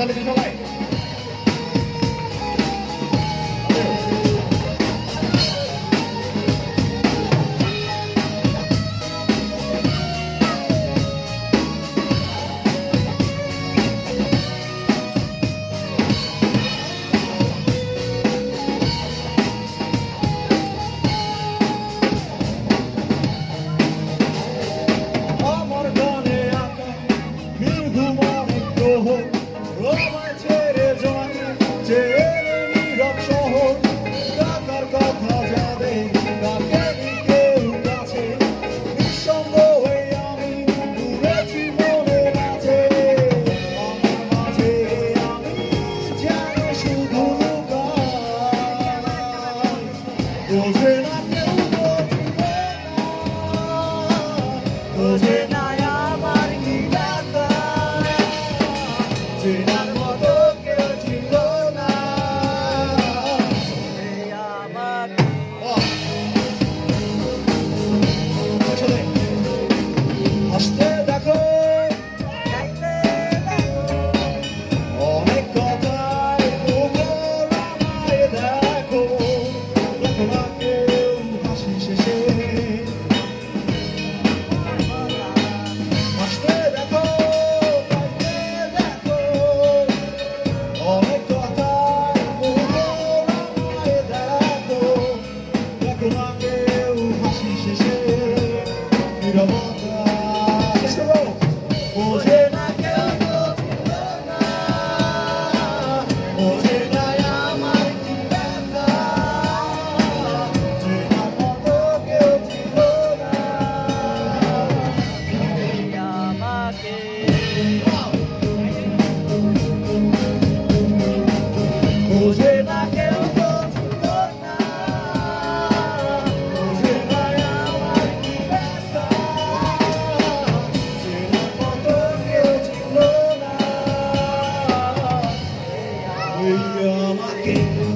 তাহলে সবাই 我 Yeah, my king.